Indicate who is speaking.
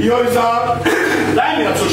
Speaker 1: I ojca, daj mi na cóż.